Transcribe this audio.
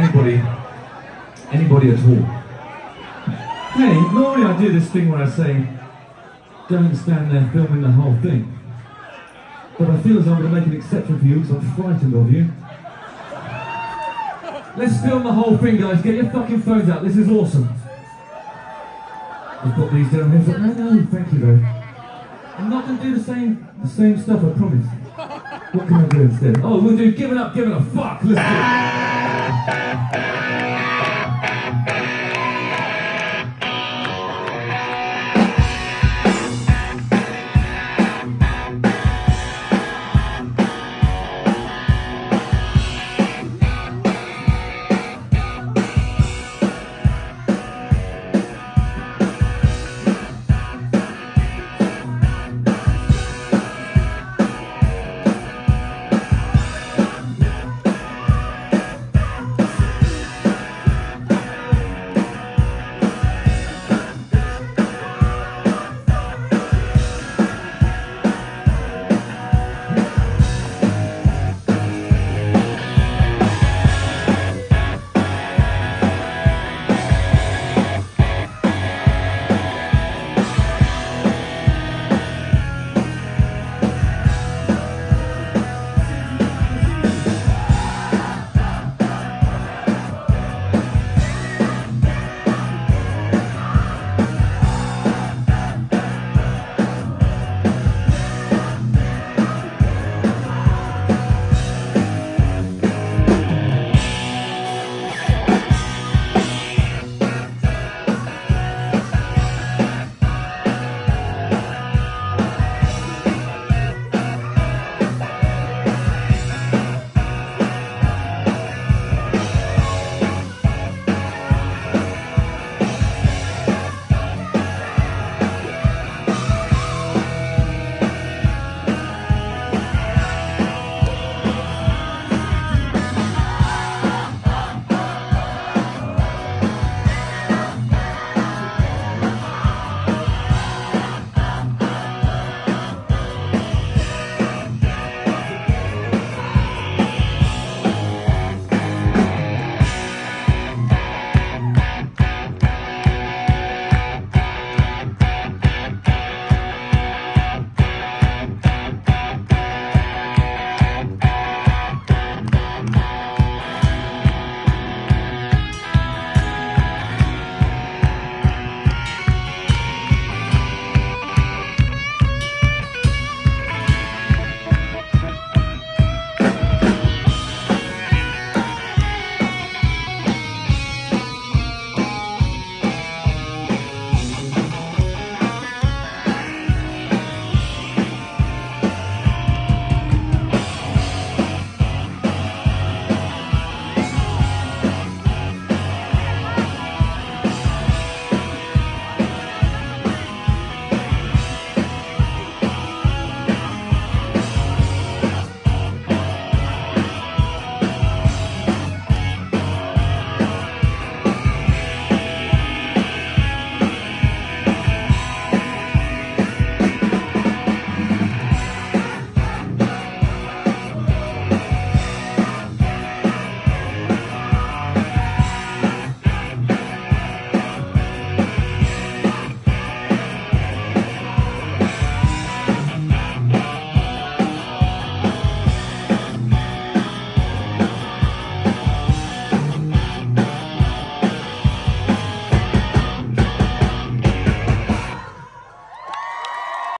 anybody, anybody at all. Hey, normally I do this thing where I say, don't stand there filming the whole thing. But I feel as though I'm going to make an exception for you because I'm frightened of you. Let's film the whole thing, guys. Get your fucking phones out. This is awesome. I've got these down here. No, no, thank you though. I'm not going to do the same, the same stuff. I promise. What can I do instead? Oh, we'll do Givin' Up, Givin' Up. Fuck. Let's do it. Bye.